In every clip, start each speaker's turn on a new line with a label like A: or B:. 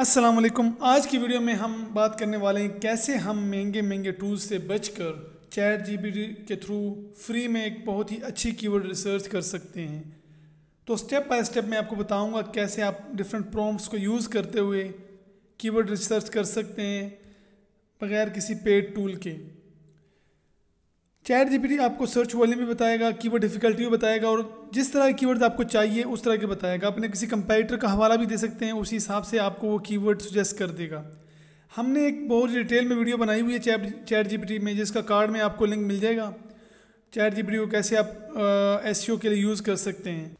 A: अस्सलाम वालेकुम आज की वीडियो में हम बात करने वाले हैं कैसे हम महँगे महँगे टूल्स से बचकर चैट जीपीटी के थ्रू फ्री में एक बहुत ही अच्छी कीवर्ड रिसर्च कर सकते हैं। तो स्टेप बाय स्टेप मैं आपको बताऊँगा कैसे आप डिफरेंट प्रॉम्प्ट्स को यूज़ करते हुए कीवर्ड रिसर्च कर सकते हैं बगैर किसी पेड टूल के। चैट जीपीटी आपको सर्च वॉल्यूम भी बताएगा, कीवर्ड डिफिकल्टी भी बताएगा और जिस तरह के कीवर्ड आपको चाहिए उस तरह के बताएगा। अपने किसी कंपेटर का हवाला भी दे सकते हैं, उसी हिसाब से आपको वो कीवर्ड सुजेस्ट कर देगा। हमने एक बहुत डिटेल में वीडियो बनाई हुई है चैट चैट जीपीटी में, जिसका कार्ड में आपको लिंक मिल जाएगा। चैट जीपीटी को कैसे आप एस के लिए यूज़ कर सकते हैं।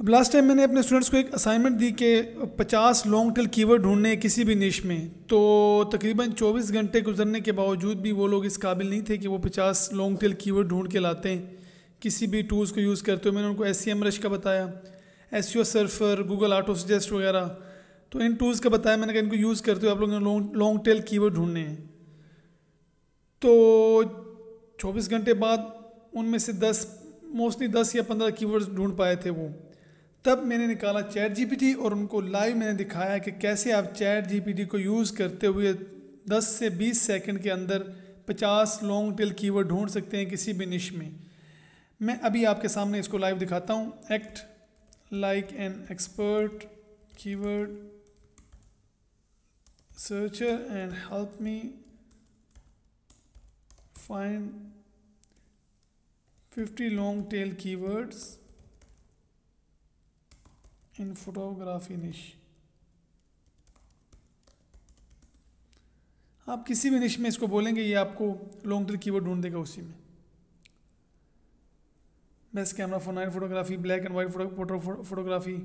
A: अब लास्ट टाइम मैंने अपने स्टूडेंट्स को एक असाइनमेंट दी कि 50 लॉन्ग टेल कीवर्ड ढूँढने किसी भी निश में। तो तकरीबन 24 घंटे गुजरने के बावजूद भी वो लोग इस काबिल नहीं थे कि वो 50 लॉन्ग टेल कीवर्ड ढूंढ के लाते हैं। किसी भी टूल्स को यूज़ करते हुए मैंने उनको एस सी रश का बताया S surfer Google auto suggest वगैरह। तो इन टूल्स का बताया मैंने कहा इनको यूज़ करते हुए आप लोगों ने लॉन्ग टेल कीवर्ड ढूँढने हैं। तो चौबीस घंटे बाद उनमें से दस मोस्टली दस या पंद्रह कीवर्ड्स ढूंढ पाए थे वो। तब मैंने निकाला चैट जीपीटी और उनको लाइव मैंने दिखाया कि कैसे आप चैट जीपीटी को यूज़ करते हुए 10 से 20 सेकंड के अंदर 50 लॉन्ग टेल कीवर्ड ढूंढ सकते हैं किसी भी निश में। मैं अभी आपके सामने इसको लाइव दिखाता हूँ। Act like an expert keyword searcher and help me find 50 long tail keywords in photography niche आप किसी भी निश में इसको बोलेंगे, ये आपको लॉन्ग टेल कीवर्ड ढूंढ देगा उसी में। Best camera for night photography black and white photo photography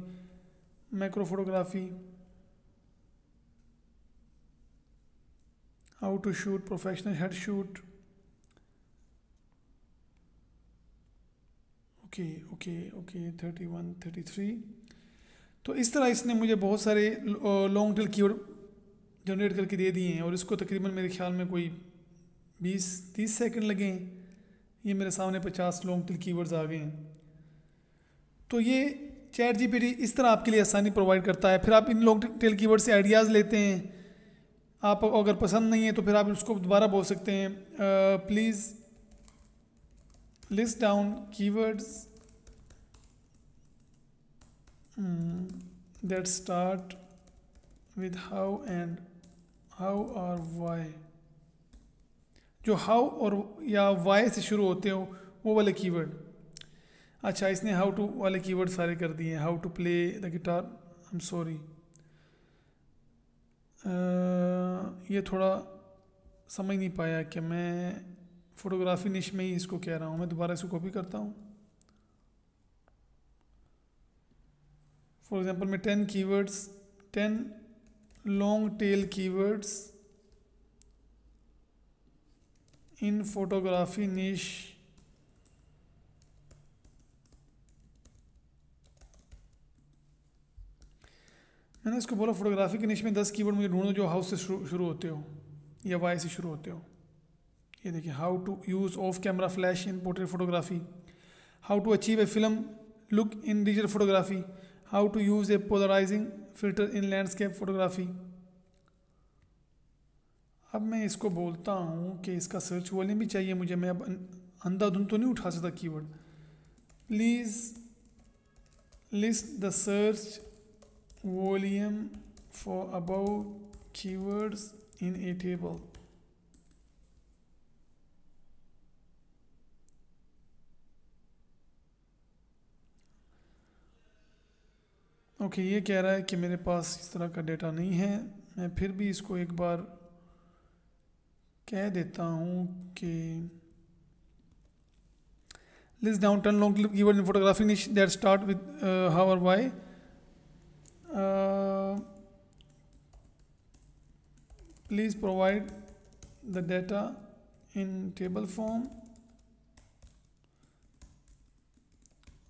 A: macro photography how to shoot professional head shoot okay okay okay thirty one thirty three तो इस तरह इसने मुझे बहुत सारे लॉन्ग टेल कीवर्ड जनरेट करके दे दिए हैं और इसको तकरीबन मेरे ख्याल में कोई बीस, तीस सेकंड लगे हैं। ये मेरे सामने पचास लॉन्ग टेल कीवर्ड्स आ गए हैं। तो ये चैट जी इस तरह आपके लिए आसानी प्रोवाइड करता है। फिर आप इन लॉन्ग टेल कीवर्ड से आइडियाज़ लेते हैं। आप अगर पसंद नहीं है तो फिर आप उसको दोबारा बोल सकते हैं। Please list down keywords that start with how and how or why. जो हाउ और या वाई से शुरू होते हो, वो वाले कीवर्ड अच्छा इसने हाउ टू वाले कीवर्ड सारे कर दिए हैं. How to play the guitar I am sorry ये थोड़ा समझ नहीं पाया कि मैं फ़ोटोग्राफी निश में ही इसको कह रहा हूँ. मैं दोबारा इसको कॉपी करता हूँ. For example, में 10 keywords 10 long tail keywords in photography niche. मैंने इसको बोला फोटोग्राफी के निश में दस कीवर्ड मुझे ढूंढो जो हाउस से शुरू होते हो या वाई से शुरू होते हो। ये देखिए how to use of camera flash in portrait photography how to achieve a film look in digital photography how to use a polarising filter in landscape photography अब मैं इसको बोलता हूँ कि इसका सर्च वॉल्यूम भी चाहिए मुझे। मैं अब अंधाधुन तो नहीं उठा सकता keyword please list the search volume for about keywords in a table okay ये कह रहा है कि मेरे पास इस तरह का डेटा नहीं है। मैं फिर भी इसको एक बार कह देता हूँ कि list down turn long keyword in photography that start with how और why please provide the data in table form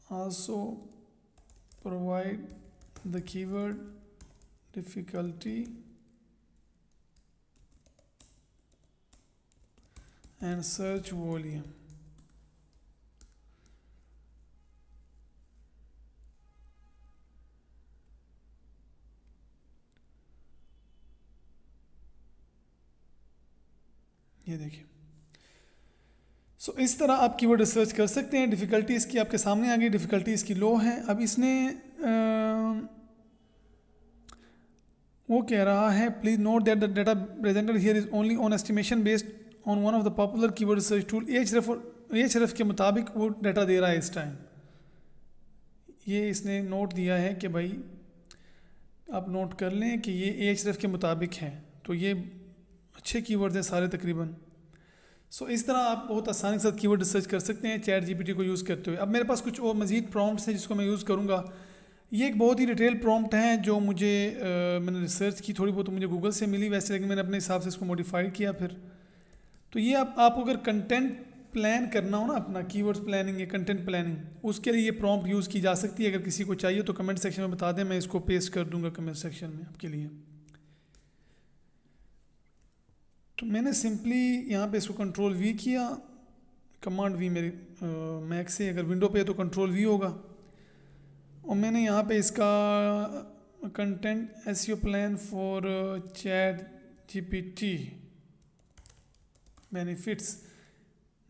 A: also, provide the keyword difficulty and search volume. ये देखिए। सो so, इस तरह आप कीवर्ड रिसर्च कर सकते हैं। डिफ़िकल्टी इसकी आपके सामने आ गई। डिफ़िकल्टी इसकी लो है। अब इसने वो कह रहा है please note that the data presented here is only on estimation based on one of the popular keyword research tool H rough H rough के मुताबिक वो डाटा दे रहा है इस टाइम ये इसने नोट दिया है कि भाई आप नोट कर लें कि ये एच रफ के मुताबिक है। तो ये अच्छे कीवर्ड्स हैं सारे तकरीबन। सो so, इस तरह आप बहुत आसानी के साथ कीवर्ड रिसर्च कर सकते हैं चैट जीपीटी को यूज़ करते हुए। अब मेरे पास कुछ और मज़ीद प्रॉम्प्ट्स हैं जिसको मैं यूज़ करूँगा। ये एक बहुत ही डिटेल प्रॉम्प्ट है जो मुझे आ, मैंने रिसर्च की थोड़ी बहुत तो मुझे गूगल से मिली वैसे लेकिन मैंने अपने हिसाब से इसको मॉडिफाइड किया फिर। तो ये आप आपको अगर कंटेंट प्लान करना हो ना अपना कीवर्ड्स प्लानिंग या कंटेंट प्लानिंग उसके लिए ये प्रॉम्प्ट यूज़ की जा सकती है। अगर किसी को चाहिए तो कमेंट सेक्शन में बता दें मैं इसको पेस्ट कर दूँगा कमेंट सेक्शन में आपके लिए। तो मैंने सिंपली यहाँ पे इसको कंट्रोल वी किया। कमांड वी मेरी मैक से अगर विंडो पे है तो कंट्रोल वी होगा। और मैंने यहाँ पे इसका content as you plan for chat GPT benefits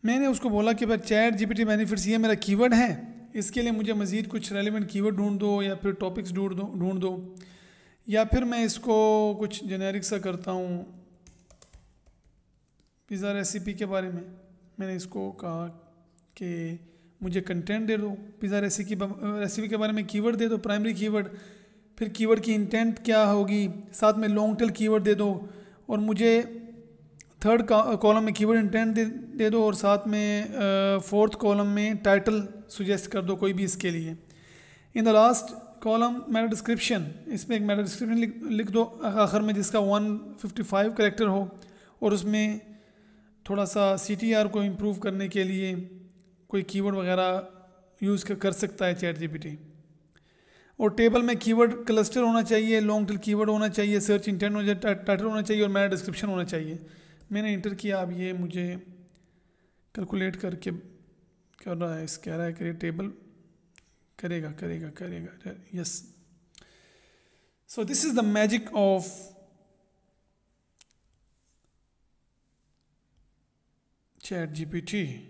A: मैंने उसको बोला कि भाई चैट जीपीटी बेनिफिट्स ये मेरा कीवर्ड है, इसके लिए मुझे मज़ीद कुछ रेलिवेंट कीवर्ड ढूंढ दो या फिर टॉपिक्स ढूंढ दो ढूंढ दो। या फिर मैं इसको कुछ जेनेरिक सा करता हूँ पिज़्ज़ा रेसिपी के बारे में। मैंने इसको कहा कि मुझे कंटेंट दे दो। पिज़्ज़ा रेसिपी रेसिपी के बारे में कीवर्ड दे दो प्राइमरी कीवर्ड फिर कीवर्ड की इंटेंट क्या होगी? साथ में लॉन्ग टेल कीवर्ड दे दो। और मुझे थर्ड कॉलम में कीवर्ड इंटेंट दे, दे दो। और साथ में फोर्थ कॉलम में टाइटल सुजेस्ट कर दो कोई भी इसके लिए। इन द लास्ट कॉलम मेरा डिस्क्रिप्शन इसमें एक मेरा डिस्क्रिप्शन लिख, लिख दो आखिर में जिसका 155 करेक्टर हो। और उसमें थोड़ा सा सीटीआर को इम्प्रूव करने के लिए कोई कीवर्ड वगैरह यूज़ कर सकता है चैट जीपीटी और टेबल में कीवर्ड क्लस्टर होना चाहिए लॉन्ग टेल कीवर्ड होना चाहिए सर्च इंटेंट होना चाहिए टाइटल होना चाहिए और मेरा डिस्क्रिप्शन होना चाहिए। मैंने इंटर किया, अब ये मुझे कैलकुलेट करके कर रहा है इस कह रहा है कि टेबल करेगा करेगा करेगा yes so this is the magic of chat GPT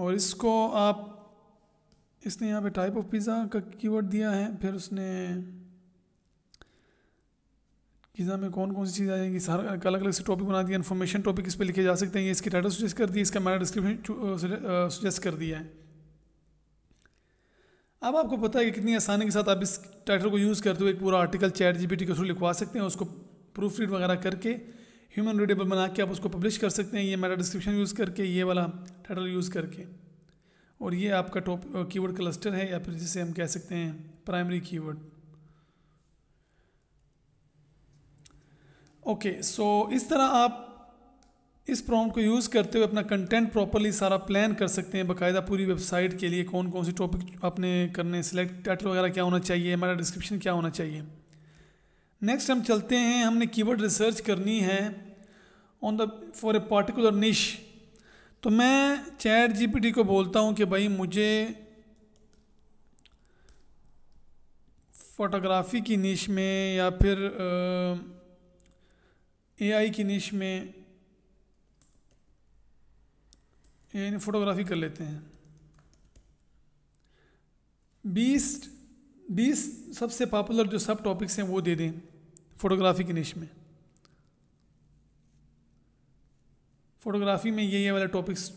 A: और इसको आप, इसने यहाँ पे टाइप ऑफ़ पिज़्ज़ा का कीवर्ड दिया है, फिर उसने पिज़्ज़ा में कौन कौन सी चीज़ आ जाएँगी सारा अलग अलग से टॉपिक बना दिया इन्फॉर्मेशन टॉपिक इस पर लिखे जा सकते हैं, ये इसके टाइटल सुजेस्ट कर दिया इसका मैंने डिस्क्रिप्शन सुजेस्ट कर दिया है। अब आपको पता है कि कितनी आसानी के साथ आप इस टाइटल को यूज़ करते हुए एक पूरा आर्टिकल चैट जीपीटी के थ्रू लिखवा सकते हैं, उसको प्रूफ रीड वगैरह करके ह्यूमन रीडेबल बना के आप उसको पब्लिश कर सकते हैं, ये मेरा डिस्क्रिप्शन यूज़ करके, ये वाला टाइटल यूज़ करके। और ये आपका टॉप कीवर्ड क्लस्टर है, या फिर जिसे हम कह सकते हैं प्राइमरी कीवर्ड ओके सो इस तरह आप इस प्रॉम्प्ट को यूज़ करते हुए अपना कंटेंट प्रॉपरली सारा प्लान कर सकते हैं, बाकायदा पूरी वेबसाइट के लिए कौन कौन सी टॉपिक आपने करने सिलेक्ट टाइटल वगैरह क्या होना चाहिए, हमारा डिस्क्रिप्शन क्या होना चाहिए। नेक्स्ट हम चलते हैं, हमने कीवर्ड रिसर्च करनी है। On the for a particular niche तो मैं चैट जीपीटी को बोलता हूँ कि भाई मुझे फोटोग्राफी की निश में या फिर एआई की निश में ए फोटोग्राफी कर लेते हैं। बीस बीस सबसे पॉपुलर जो सब टॉपिक्स हैं वो दे दें, फोटोग्राफी की निश में। फोटोग्राफी में ये ये वाले टॉपिक्स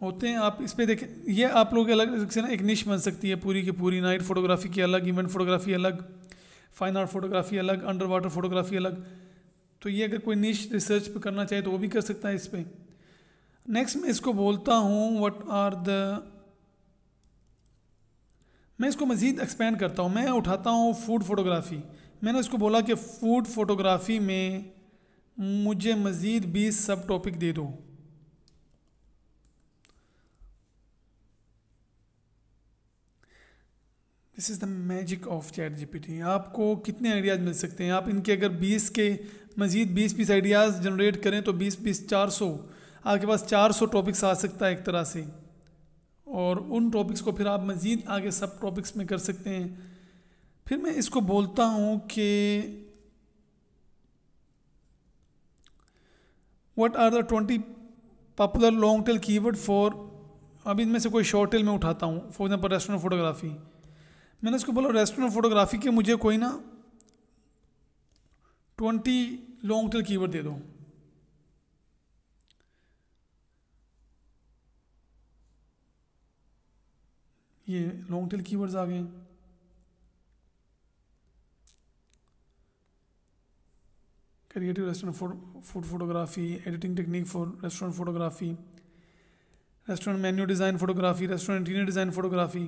A: होते हैं। आप इस पर देखें, ये आप लोगों अलग से ना एक निश बन सकती है पूरी की पूरी। नाइट फोटोग्राफी की अलग इवेंट फोटोग्राफी अलग फाइन आर्ट फोटोग्राफी अलग अंडर वाटर फोटोग्राफी अलग। तो ये अगर कोई निश रिसर्च पे करना चाहे तो वो भी कर सकता है इस पर नेक्स्ट मैं इसको बोलता हूँ वट आर द मैं इसको मज़ीद एक्सपेंड करता हूँ। मैं उठाता हूँ फ़ूड फोटोग्राफी मैंने इसको बोला कि फ़ूड फोटोग्राफी में मुझे मज़ीद बीस सब टॉपिक दे दो। This is the magic of chat GPT आपको कितने आइडियाज़ मिल सकते हैं? आप इनके अगर 20 के, मज़ीद 20 बीस आइडियाज़ जनरेट करें तो 20 बीस 400 आपके पास 400 टॉपिक्स आ सकता है एक तरह से। और उन टॉपिक्स को फिर आप मज़ीद आगे सब टॉपिक्स में कर सकते हैं। फिर मैं इसको बोलता हूँ कि what are the twenty popular long tail keyword for अब इनमें से कोई शॉर्ट टेल में उठाता हूँ फॉर एग्ज़ाम्पल रेस्टोरेंट फोटोग्राफी मैंने उसको बोला रेस्टोरेंट फोटोग्राफी के मुझे कोई ना ट्वेंटी लॉन्ग टेल कीवर्ड दे दो। ये लॉन्ग टेल कीवर्ड्स आ गए। Creative restaurant food photography editing technique for restaurant photography restaurant menu design photography restaurant interior design photography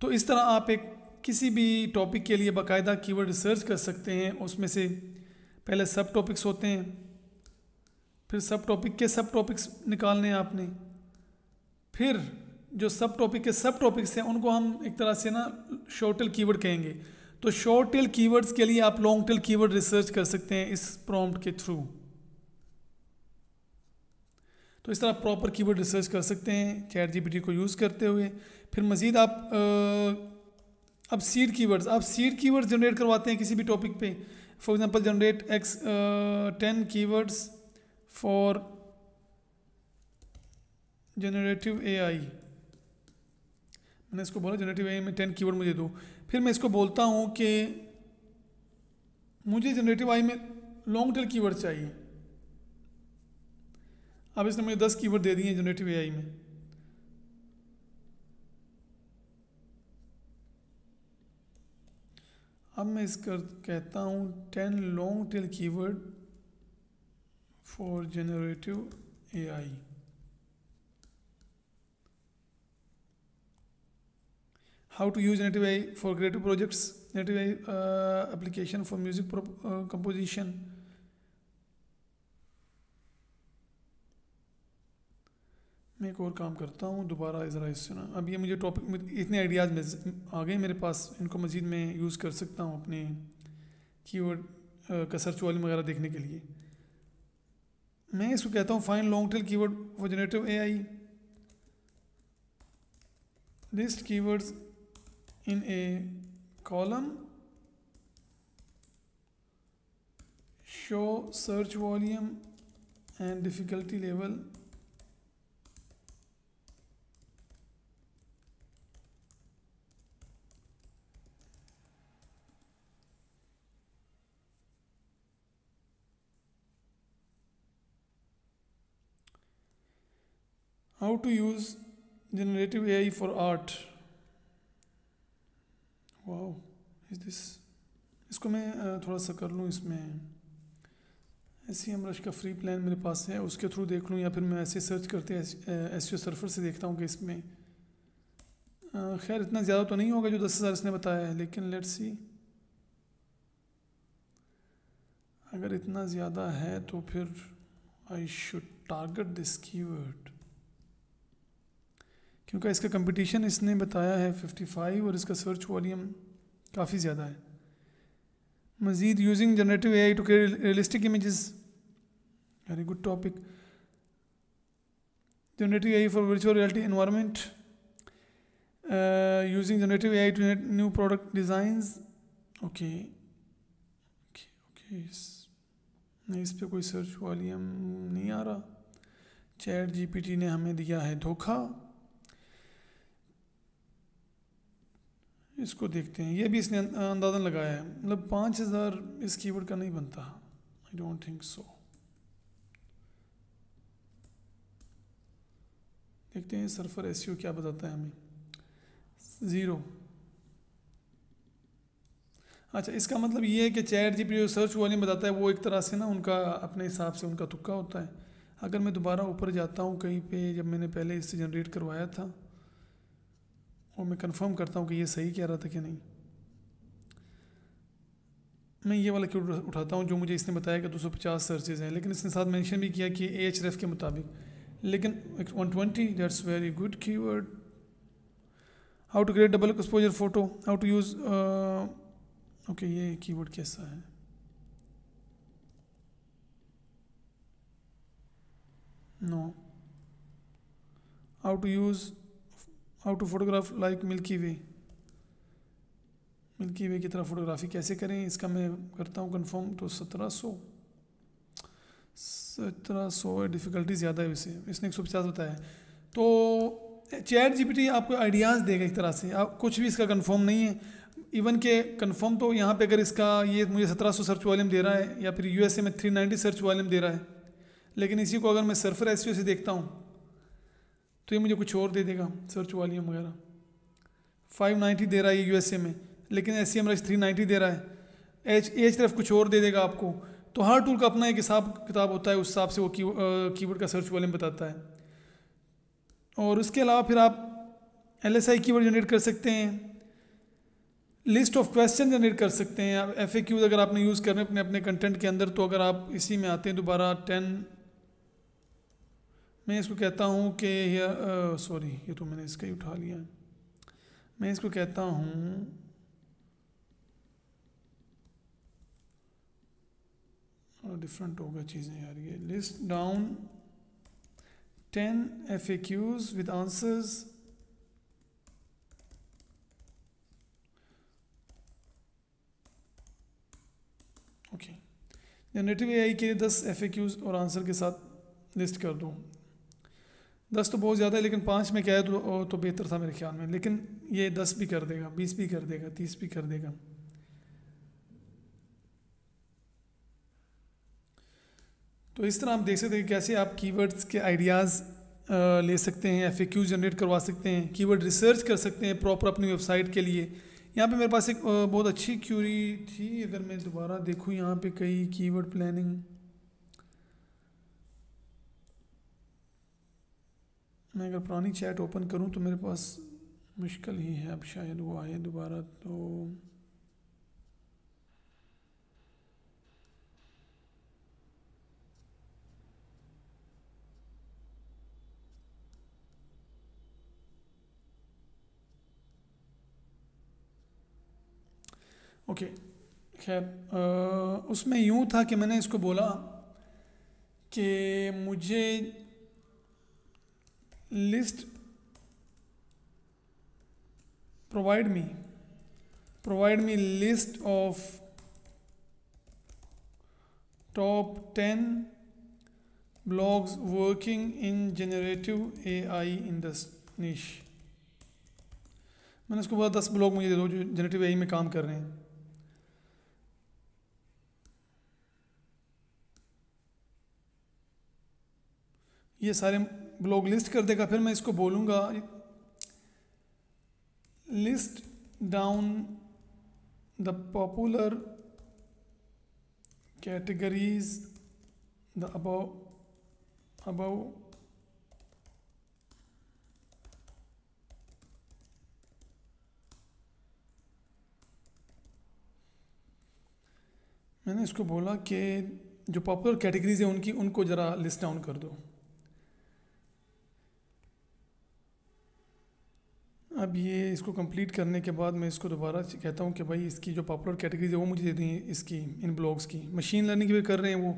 A: तो इस तरह आप एक किसी भी टॉपिक के लिए बाकायदा कीवर्ड रिसर्च कर सकते हैं। उसमें से पहले सब टॉपिक्स होते हैं, फिर सब टॉपिक के सब टॉपिक्स निकालने हैं आपने। फिर जो सब टॉपिक के सब टॉपिक्स हैं, उनको हम एक तरह से ना शॉर्ट टेल कीवर्ड कहेंगे। तो शॉर्ट टेल कीवर्ड्स के लिए आप लॉन्ग टेल कीवर्ड रिसर्च कर सकते हैं इस प्रॉम्प्ट के थ्रू तो इस तरह प्रॉपर कीवर्ड रिसर्च कर सकते हैं चैट जीपीटी को यूज़ करते हुए। फिर मज़ीद आप आ, अब सीड कीवर्ड्स आप सीड कीवर्ड्स जनरेट करवाते हैं किसी भी टॉपिक पे। For example generate X ten keywords for generative AI मैंने इसको बोला जनरेटिव ए में टेन कीवर्ड मुझे दो। फिर मैं इसको बोलता हूँ कि मुझे जनरेटिव आई में लॉन्ग टेल कीवर्ड चाहिए। अब इसने मुझे दस कीवर्ड दे दिए जनरेटिव ए में। अब मैं इसका कहता हूँ ten long tail keyword for generative AI how to use native AI for creative projects, native AI uh, application for music pro, uh, composition. मैं एक और काम करता हूँ दोबारा ज़रा इससे ना अब ये मुझे टॉपिक इतने आइडियाज़ में आ गए मेरे पास इनको मज़ीद मैं यूज़ कर सकता हूँ अपने कीवर्ड का सर्च वॉल्यूम वगैरह देखने के लिए। मैं इसको कहता हूँ fine long tail keyword for generative AI list keywords in a column. Show search volume and difficulty level. How to use generative AI for art wow is this इसको मैं थोड़ा सा कर लूँ इसमें। ऐसी हम रश का फ्री प्लान मेरे पास है, उसके थ्रू देख लूँ या फिर मैं ऐसे सर्च करते एस यू सर्फर से देखता हूँ कि इसमें। खैर, इतना ज़्यादा तो नहीं होगा जो दस हज़ार इसने बताया है, लेकिन लेट्स सी अगर इतना ज़्यादा है तो फिर I should target this keyword क्योंकि इसका कंपटीशन इसने बताया है 55 और इसका सर्च वॉल्यूम काफ़ी ज़्यादा है। मज़ीद using generative A I to realistic images very good topic generative AI for virtual reality environment using generative A I to new product designs okay okay नहीं, इस पर कोई सर्च वॉल्यूम नहीं आ रहा। चैट जीपीटी ने हमें दिया है धोखा। इसको देखते हैं। ये भी इसने अंदाज़ा लगाया है। मतलब पाँच हज़ार इस कीवर्ड का नहीं बनता। आई डोंट थिंक सो देखते हैं सरफर एस क्या बताता है हमें। ज़ीरो अच्छा इसका मतलब ये है कि चैट जी जो सर्च वाले बताता है, वो एक तरह से ना उनका, अपने हिसाब से उनका तुक्का होता है। अगर मैं दोबारा ऊपर जाता हूँ कहीं पे, जब मैंने पहले इससे जनरेट करवाया था और मैं कंफर्म करता हूँ कि ये सही कह रहा था कि नहीं। मैं ये वाला क्यों उठाता हूँ जो मुझे इसने बताया कि 250 सर्चेज हैं, लेकिन इसने साथ मेंशन भी किया कि ए एच रेफ के मुताबिक। लेकिन 120 that's very good keyword how to create double exposure photo how to use okay ये कीवर्ड कैसा है? No how to use how to photograph like Milky Way Milky Way की तरह फोटोग्राफी कैसे करें, इसका मैं करता हूँ कंफर्म तो सत्रह सौ सत्रह सौ डिफ़िकल्टी ज़्यादा है इसे इसने एक सौ पचास बताया तो चैट जीपीटी आपको आइडियाज़ देगा एक तरह से। आप कुछ भी इसका कंफर्म नहीं है। इवन के कंफर्म तो यहाँ पे अगर इसका ये मुझे सत्रह सौ सर्च वॉल्यूम दे रहा है, या फिर यूएसए में थ्री नाइन्टी सर्च वॉल्यूम दे रहा है। लेकिन इसी को अगर मैं सर्फर एस से देखता हूँ तो ये मुझे कुछ और दे देगा सर्च वॉल्यूम वगैरह। फाइव नाइन्टी दे रहा है यू एस ए में, लेकिन S C M three ninety दे रहा है। एच एच तरफ़ कुछ और दे देगा आपको। तो हर टूल का अपना एक हिसाब किताब होता है, उस हिसाब से वो की कीवर्ड का सर्च वॉल्यूम बताता है। और उसके अलावा फिर आप L S I keyword generate कर सकते हैं। लिस्ट ऑफ़ क्वेश्चन जनरेट कर सकते हैं। आप एफ़ ए क्यूज अगर आपने यूज़ करने अपने अपने कंटेंट के अंदर तो अगर आप इसी में आते हैं दोबारा टेन मैं इसको कहता हूँ कि सॉरी ये तो मैंने इसका ही उठा लिया। मैं इसको कहता हूँ डिफरेंट होगा चीज़ें यार ये। List down ten F A Qs with answers okay generative AI के दस एफ़ ए क्यूज और आंसर के साथ लिस्ट कर दूँ। दस तो बहुत ज़्यादा है लेकिन पाँच में क्या है तो, तो बेहतर था मेरे ख्याल में। लेकिन ये दस भी कर देगा बीस भी कर देगा तीस भी कर देगा। तो इस तरह आप देख सकते हैं कैसे आप कीवर्ड्स के आइडियाज़ ले सकते हैं एफ़ जनरेट करवा सकते हैं कीवर्ड रिसर्च कर सकते हैं प्रॉपर अपनी वेबसाइट के लिए। यहाँ पे मेरे पास एक बहुत अच्छी क्यूरी थी अगर मैं दोबारा देखूँ यहाँ पे कई कीवर्ड प्लानिंग मैं अगर पुरानी चैट ओपन करूँ तो मेरे पास मुश्किल ही है। अब शायद वो आए दोबारा तो ओके खैर उसमें यूँ था कि मैंने इसको बोला कि मुझे list provide me provide me list of top 10 blogs working in generative AI in this niche मैंने उसको बोला दस ब्लॉग मुझे दे दो जो जनरेटिव एआई में काम कर रहे हैं ये सारे ब्लॉग लिस्ट कर देगा, फिर मैं इसको बोलूँगा। List down the popular categories the above above. मैंने इसको बोला कि जो पॉपुलर कैटेगरीज है उनकी, उनको ज़रा लिस्ट डाउन कर दो। अब ये इसको कंप्लीट करने के बाद मैं इसको दोबारा कहता हूँ कि भाई इसकी जो पॉपुलर कैटेगरीज है, वो मुझे दे दी इसकी, इन ब्लॉग्स की। मशीन लर्निंग पे कर रहे हैं वो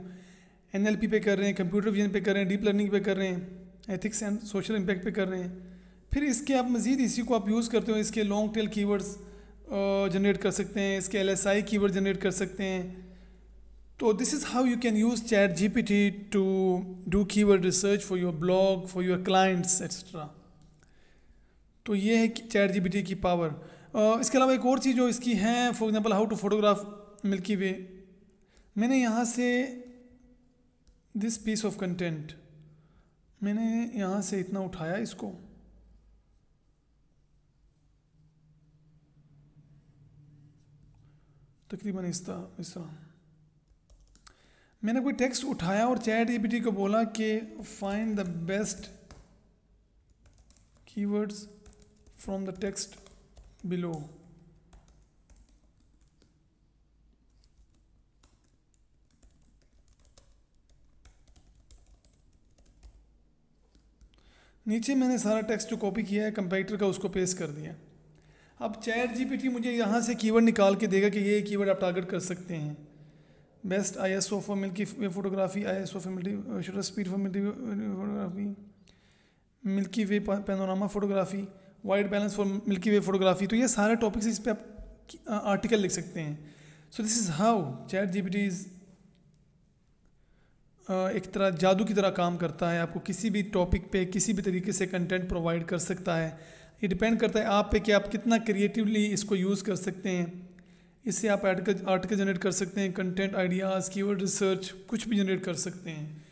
A: एनएलपी पे कर रहे हैं कंप्यूटर विजन पे कर रहे हैं डीप लर्निंग पे कर रहे हैं एथिक्स एंड सोशल इम्पैक्ट पे कर रहे हैं। फिर इसके आप मज़ीद इसी को आप यूज़ करते हो, इसके लॉन्ग टेल कीवर्ड्स जनरेट कर सकते हैं, इसके L S I keyword generate कर सकते हैं। तो this is how you can use chat G P T to do keyword research for your blog for your clients etcetera तो ये है कि चैट जी की पावर इसके अलावा एक और चीज़ जो इसकी है for example how to photograph Milky Way मैंने यहाँ से दिस पीस ऑफ़ कंटेंट मैंने यहाँ से इतना उठाया इसको. तकरीबन इस तरह इस तरह. मैंने कोई टेक्स्ट उठाया और चैट जी को बोला कि find the best keywords from the text below. नीचे मैंने सारा टेक्स्ट जो कॉपी किया है कंप्यूटर का उसको पेस्ट कर दिया। अब चैट जीपीटी मुझे यहाँ से कीवर्ड निकाल के देगा कि ये कीवर्ड आप टारगेट कर सकते हैं। Best I S O for milky photography I S O for speed for milky photography Milky Way panorama photography white balance for Milky Way photography तो ये सारे टॉपिक्स इस पर आप आर्टिकल लिख सकते हैं। So this is how chat G is एक तरह जादू की तरह काम करता है। आपको किसी भी टॉपिक पे, किसी भी तरीके से कंटेंट प्रोवाइड कर सकता है। ये डिपेंड करता है आप पे कि आप कितना क्रिएटिवली इसको यूज़ कर सकते हैं। इससे आप आर्टिकल आर्टिकल जनरेट कर सकते हैं कंटेंट आइडियाज़ कीवर्ड रिसर्च कुछ भी जनरेट कर सकते हैं।